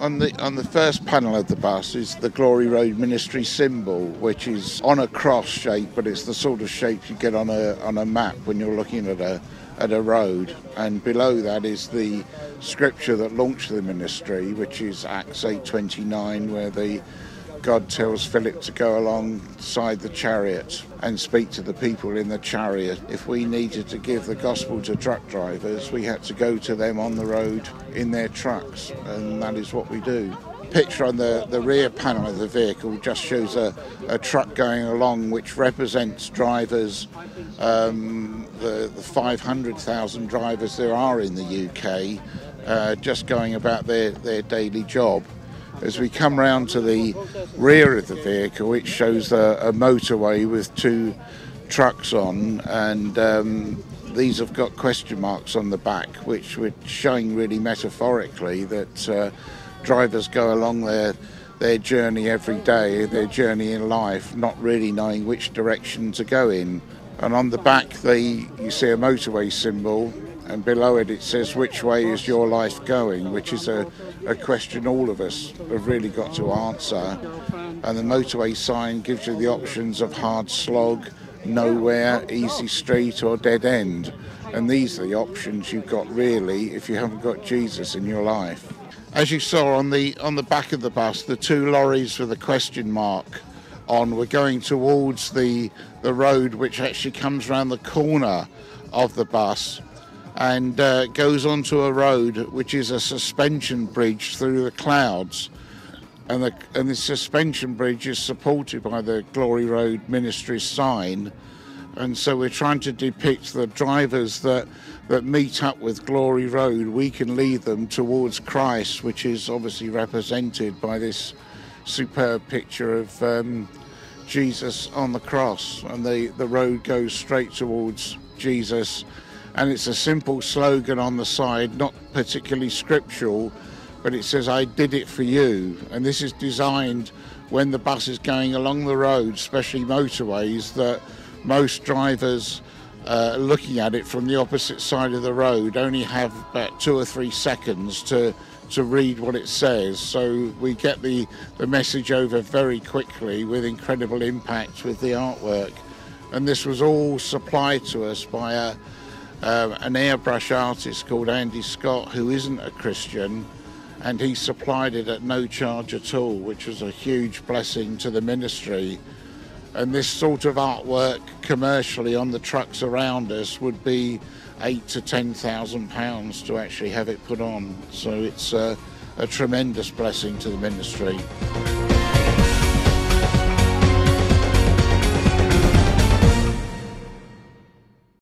On the on the first panel of the bus is the Glory Road Ministry symbol, which is on a cross shape, but it's the sort of shape you get on a on a map when you're looking at a at a road. And below that is the scripture that launched the ministry, which is Acts 8:29, where the God tells Philip to go alongside the chariot and speak to the people in the chariot. If we needed to give the gospel to truck drivers, we had to go to them on the road in their trucks, and that is what we do. Picture on the, the rear panel of the vehicle just shows a, a truck going along, which represents drivers, um, the, the 500,000 drivers there are in the UK, uh, just going about their, their daily job. As we come round to the rear of the vehicle, it shows a, a motorway with two trucks on, and um, these have got question marks on the back, which we're showing really metaphorically that uh, drivers go along their their journey every day, their journey in life, not really knowing which direction to go in. And on the back, they you see a motorway symbol, and below it it says which way is your life going? Which is a, a question all of us have really got to answer. And the motorway sign gives you the options of hard slog nowhere easy street or dead end. And these are the options you've got really if you haven't got jesus in your life. As you saw on the on the back of the bus the two lorries with a question mark on were going towards the the road which actually comes around the corner of the bus and uh, goes onto a road which is a suspension bridge through the clouds. And the, and the suspension bridge is supported by the Glory Road Ministry sign. And so we're trying to depict the drivers that, that meet up with Glory Road. We can lead them towards Christ, which is obviously represented by this superb picture of um, Jesus on the cross. And the, the road goes straight towards Jesus and it's a simple slogan on the side, not particularly scriptural, but it says, I did it for you. And this is designed when the bus is going along the road, especially motorways, that most drivers uh, looking at it from the opposite side of the road only have about two or three seconds to to read what it says. So we get the, the message over very quickly with incredible impact with the artwork. And this was all supplied to us by a, uh, an airbrush artist called Andy Scott, who isn't a Christian, and he supplied it at no charge at all, which was a huge blessing to the ministry. And this sort of artwork commercially on the trucks around us would be eight to ten thousand pounds to actually have it put on. So it's a, a tremendous blessing to the ministry.